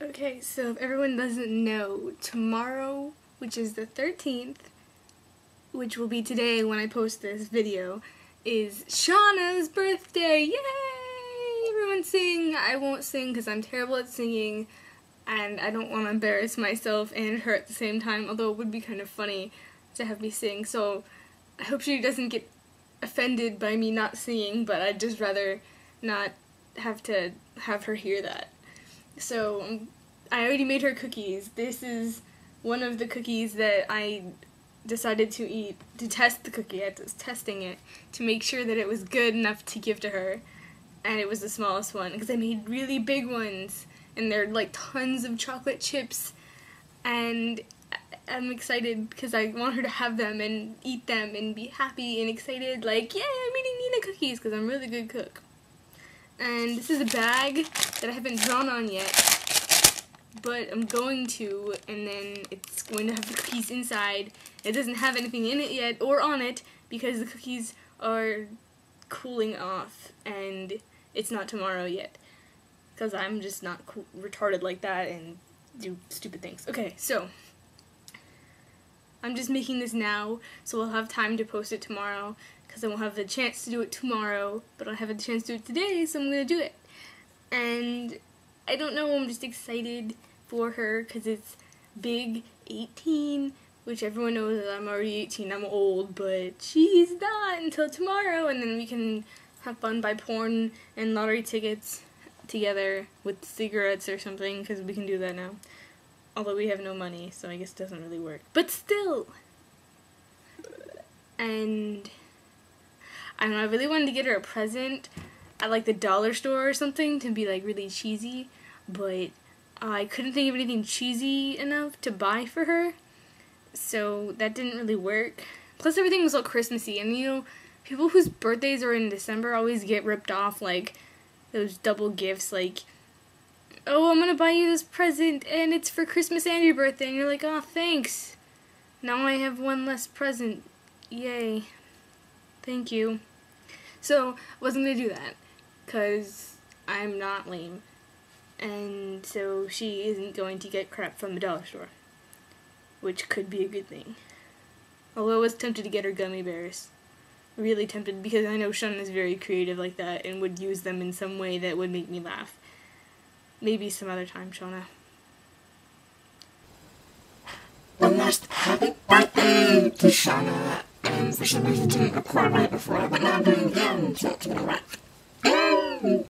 Okay, so if everyone doesn't know, tomorrow, which is the 13th, which will be today when I post this video, is Shawna's birthday! Yay! Everyone sing! I won't sing because I'm terrible at singing and I don't want to embarrass myself and her at the same time, although it would be kind of funny to have me sing, so I hope she doesn't get offended by me not singing, but I'd just rather not have to have her hear that. So um, I already made her cookies. This is one of the cookies that I decided to eat to test the cookie. I was testing it to make sure that it was good enough to give to her. And it was the smallest one because I made really big ones and they're like tons of chocolate chips and I'm excited because I want her to have them and eat them and be happy and excited like yeah I'm eating Nina cookies because I'm a really good cook. And this is a bag that I haven't drawn on yet, but I'm going to, and then it's going to have the cookies inside. It doesn't have anything in it yet, or on it, because the cookies are cooling off, and it's not tomorrow yet. Because I'm just not retarded like that and do stupid things. Okay, so, I'm just making this now, so I'll have time to post it tomorrow because I won't have the chance to do it tomorrow, but I'll have a chance to do it today, so I'm going to do it. And I don't know, I'm just excited for her because it's big 18, which everyone knows that I'm already 18, I'm old, but she's not until tomorrow, and then we can have fun, buy porn and lottery tickets together with cigarettes or something, because we can do that now. Although we have no money, so I guess it doesn't really work. But still! And I don't know, I really wanted to get her a present at like the dollar store or something to be like really cheesy, but I couldn't think of anything cheesy enough to buy for her, so that didn't really work. Plus everything was all Christmassy, and you know, people whose birthdays are in December always get ripped off like those double gifts like oh, I'm gonna buy you this present and it's for Christmas and your birthday. And you're like, oh, thanks. Now I have one less present. Yay. Thank you. So, I wasn't going to do that because I'm not lame. And so she isn't going to get crap from the dollar store, which could be a good thing. Although I was tempted to get her gummy bears. Really tempted because I know Shawna is very creative like that and would use them in some way that would make me laugh. Maybe some other time, Shawna. One last happy birthday to Shawna and for some reason didn't record right before, I'm doing it again, so it's gonna work.